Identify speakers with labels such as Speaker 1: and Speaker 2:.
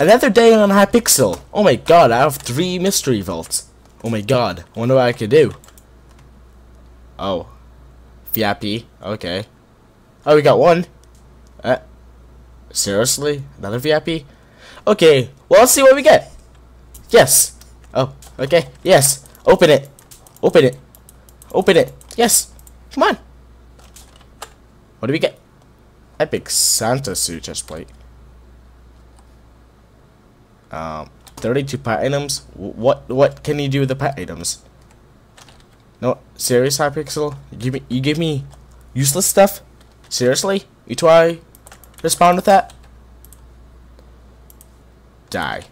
Speaker 1: Another day on Hypixel. Oh my god, I have three mystery vaults. Oh my god, I wonder what I could do. Oh. VIP, okay. Oh, we got one. Uh, seriously? Another VIP? Okay, well, let's see what we get. Yes. Oh, okay, yes. Open it. Open it. Open it. Yes. Come on. What do we get? Epic Santa suit chest plate. Um, 32 pet items. What what can you do with the pet items? No, serious Hypixel? You give me you give me useless stuff? Seriously? You try respond with that? Die.